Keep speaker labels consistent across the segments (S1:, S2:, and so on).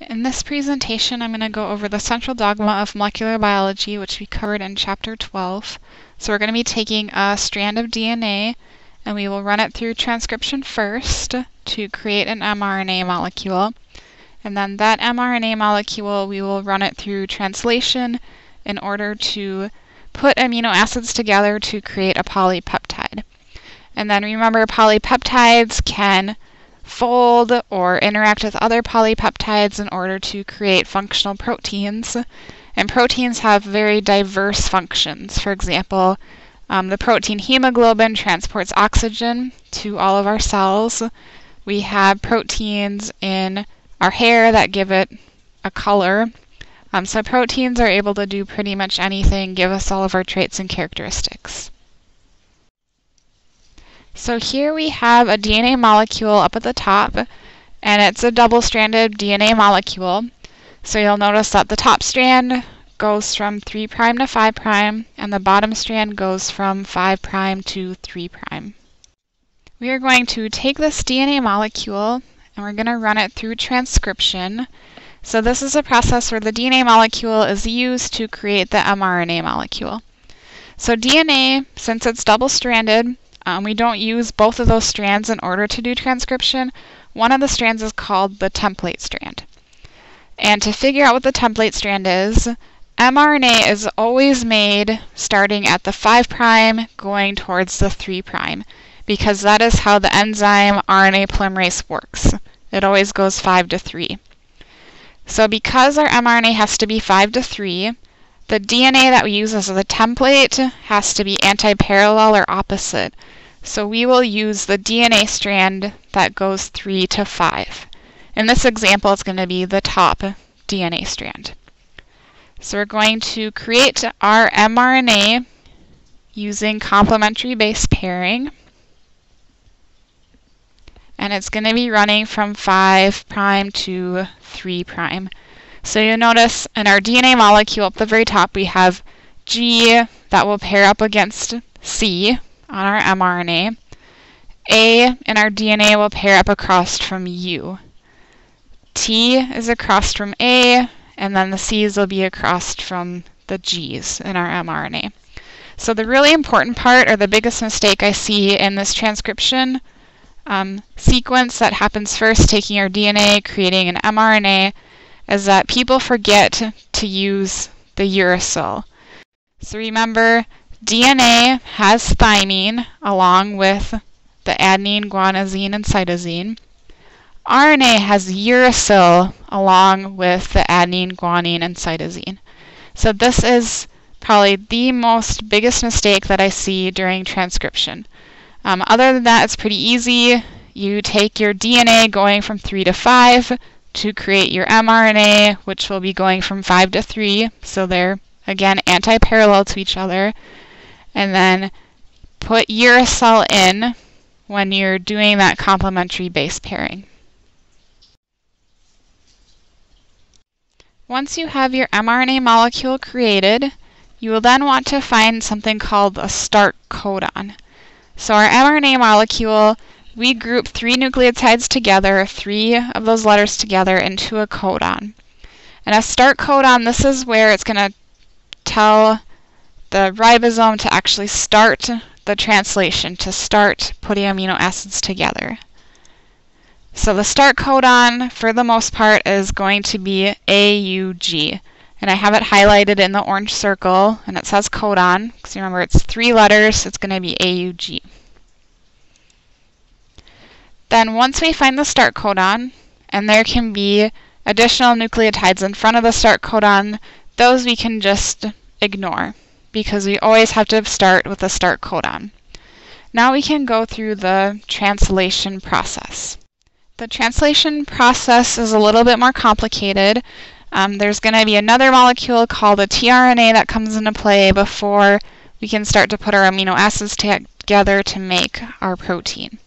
S1: In this presentation, I'm going to go over the central dogma of molecular biology, which we covered in chapter 12. So we're going to be taking a strand of DNA and we will run it through transcription first to create an mRNA molecule. And then that mRNA molecule, we will run it through translation in order to put amino acids together to create a polypeptide. And then remember, polypeptides can fold or interact with other polypeptides in order to create functional proteins. And proteins have very diverse functions. For example, um, the protein hemoglobin transports oxygen to all of our cells. We have proteins in our hair that give it a color. Um, so proteins are able to do pretty much anything, give us all of our traits and characteristics. So here we have a DNA molecule up at the top, and it's a double-stranded DNA molecule. So you'll notice that the top strand goes from 3' to 5', and the bottom strand goes from 5' to 3'. We are going to take this DNA molecule and we're going to run it through transcription. So this is a process where the DNA molecule is used to create the mRNA molecule. So DNA, since it's double-stranded, um, we don't use both of those strands in order to do transcription. One of the strands is called the template strand. And to figure out what the template strand is, mRNA is always made starting at the 5' going towards the 3' because that is how the enzyme RNA polymerase works. It always goes 5 to 3. So because our mRNA has to be 5 to 3, the DNA that we use as the template has to be anti-parallel or opposite. So we will use the DNA strand that goes 3 to 5. In this example, it's going to be the top DNA strand. So we're going to create our mRNA using complementary base pairing. And it's going to be running from 5' prime to 3'. So you'll notice in our DNA molecule at the very top we have G that will pair up against C on our mRNA. A in our DNA will pair up across from U. T is across from A, and then the C's will be across from the G's in our mRNA. So the really important part, or the biggest mistake I see in this transcription um, sequence that happens first, taking our DNA, creating an mRNA, is that people forget to use the uracil. So remember, DNA has thymine along with the adenine, guanosine, and cytosine. RNA has uracil along with the adenine, guanine, and cytosine. So this is probably the most biggest mistake that I see during transcription. Um, other than that, it's pretty easy. You take your DNA going from 3 to 5 to create your mRNA, which will be going from 5 to 3. So they're, again, anti-parallel to each other and then put uracil in when you're doing that complementary base pairing. Once you have your mRNA molecule created, you will then want to find something called a start codon. So our mRNA molecule, we group three nucleotides together, three of those letters together into a codon. And a start codon, this is where it's going to tell the ribosome to actually start the translation, to start putting amino acids together. So the start codon, for the most part, is going to be AUG. And I have it highlighted in the orange circle, and it says codon, because remember it's three letters, it's going to be AUG. Then once we find the start codon, and there can be additional nucleotides in front of the start codon, those we can just ignore because we always have to start with a start codon. Now we can go through the translation process. The translation process is a little bit more complicated. Um, there's going to be another molecule called a tRNA that comes into play before we can start to put our amino acids together to make our protein.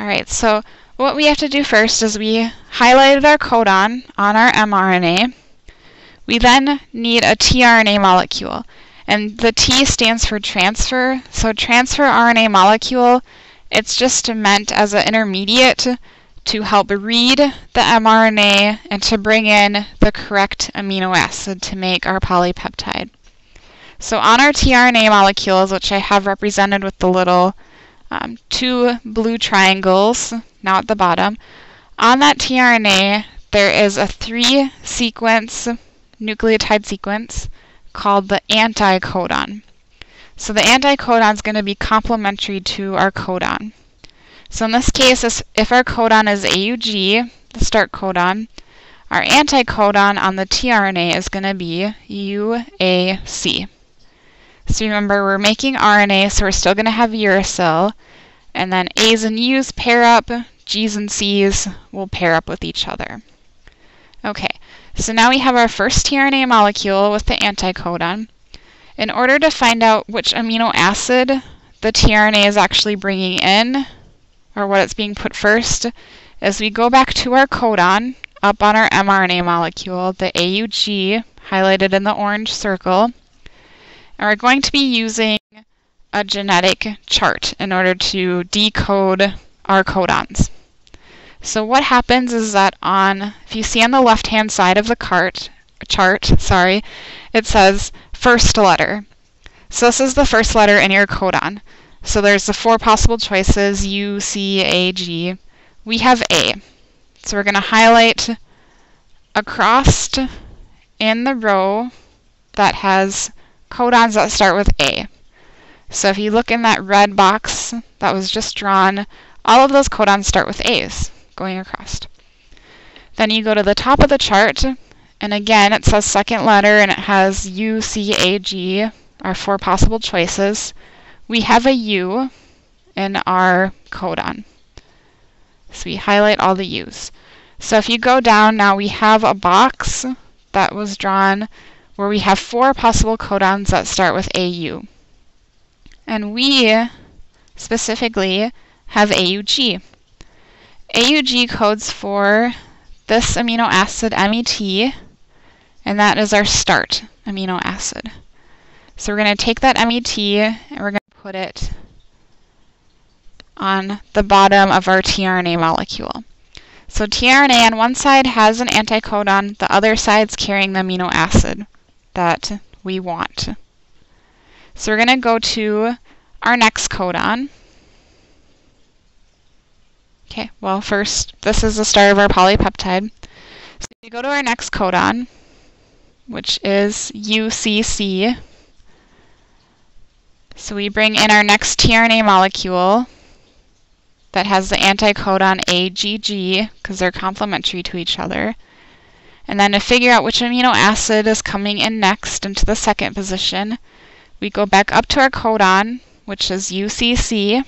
S1: Alright, so what we have to do first is we highlighted our codon on our mRNA. We then need a tRNA molecule. And the T stands for transfer. So transfer RNA molecule It's just meant as an intermediate to help read the mRNA and to bring in the correct amino acid to make our polypeptide. So on our tRNA molecules, which I have represented with the little um, two blue triangles now at the bottom, on that tRNA there is a three sequence nucleotide sequence called the anticodon. So the anticodon is going to be complementary to our codon. So in this case, if our codon is AUG, the start codon, our anticodon on the tRNA is going to be UAC. So remember, we're making RNA, so we're still going to have uracil, and then A's and U's pair up, G's and C's will pair up with each other. Okay, so now we have our first tRNA molecule with the anticodon. In order to find out which amino acid the tRNA is actually bringing in, or what it's being put first, is we go back to our codon up on our mRNA molecule, the AUG, highlighted in the orange circle, and we're going to be using a genetic chart in order to decode our codons. So what happens is that on, if you see on the left-hand side of the cart, chart, sorry, it says first letter. So this is the first letter in your codon. So there's the four possible choices, U, C, A, G. We have A. So we're going to highlight across in the row that has codons that start with A. So if you look in that red box that was just drawn, all of those codons start with A's going across. Then you go to the top of the chart, and again it says second letter and it has U, C, A, G, our four possible choices we have a U in our codon. So we highlight all the U's. So if you go down now, we have a box that was drawn where we have four possible codons that start with AU. And we specifically have AUG. AUG codes for this amino acid MET, and that is our start amino acid. So we're going to take that MET and we're going to put it on the bottom of our tRNA molecule. So tRNA on one side has an anticodon, the other side's carrying the amino acid that we want. So we're going to go to our next codon. Okay, well first, this is the start of our polypeptide. So we go to our next codon, which is UCC, so we bring in our next tRNA molecule that has the anticodon AGG because they're complementary to each other. And then to figure out which amino acid is coming in next into the second position, we go back up to our codon, which is UCC.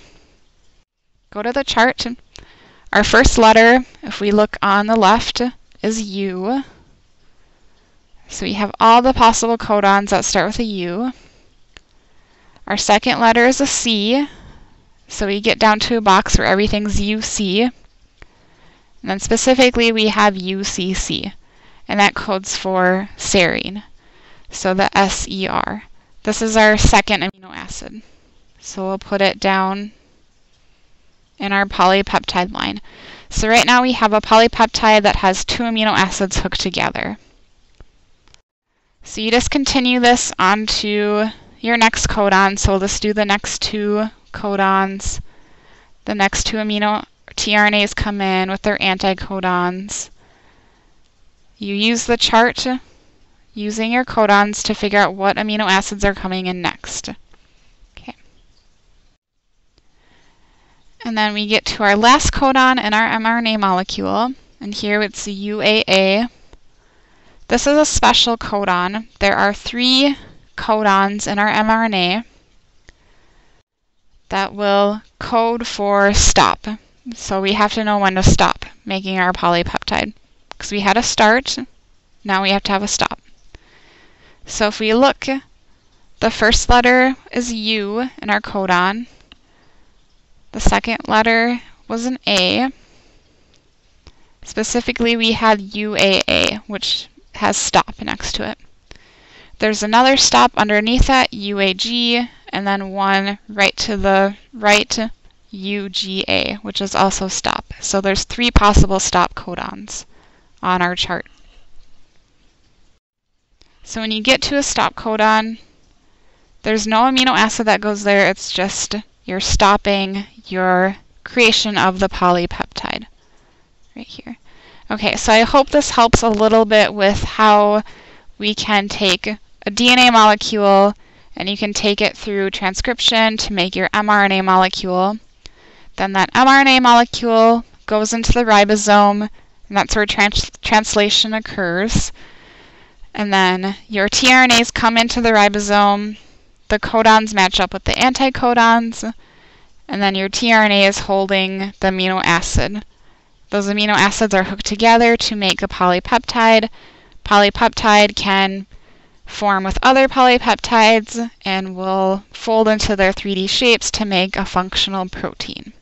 S1: Go to the chart. Our first letter, if we look on the left, is U. So we have all the possible codons that start with a U. Our second letter is a C, so we get down to a box where everything's UC. And then specifically we have UCC, and that codes for serine, so the SER. This is our second amino acid. So we'll put it down in our polypeptide line. So right now we have a polypeptide that has two amino acids hooked together. So you just continue this onto your next codon. So let's do the next two codons. The next two amino tRNAs come in with their anticodons. You use the chart using your codons to figure out what amino acids are coming in next. Okay. And then we get to our last codon in our mRNA molecule, and here it's UAA. This is a special codon. There are three codons in our mRNA that will code for stop. So we have to know when to stop making our polypeptide. Because we had a start, now we have to have a stop. So if we look, the first letter is U in our codon. The second letter was an A. Specifically, we had UAA, which has stop next to it. There's another stop underneath that, UAG, and then one right to the right, UGA, which is also stop. So there's three possible stop codons on our chart. So when you get to a stop codon, there's no amino acid that goes there. It's just you're stopping your creation of the polypeptide right here. Okay, so I hope this helps a little bit with how we can take a DNA molecule and you can take it through transcription to make your mRNA molecule. Then that mRNA molecule goes into the ribosome, and that's where trans translation occurs. And then your tRNAs come into the ribosome, the codons match up with the anticodons, and then your tRNA is holding the amino acid. Those amino acids are hooked together to make a polypeptide. Polypeptide can form with other polypeptides and will fold into their 3D shapes to make a functional protein.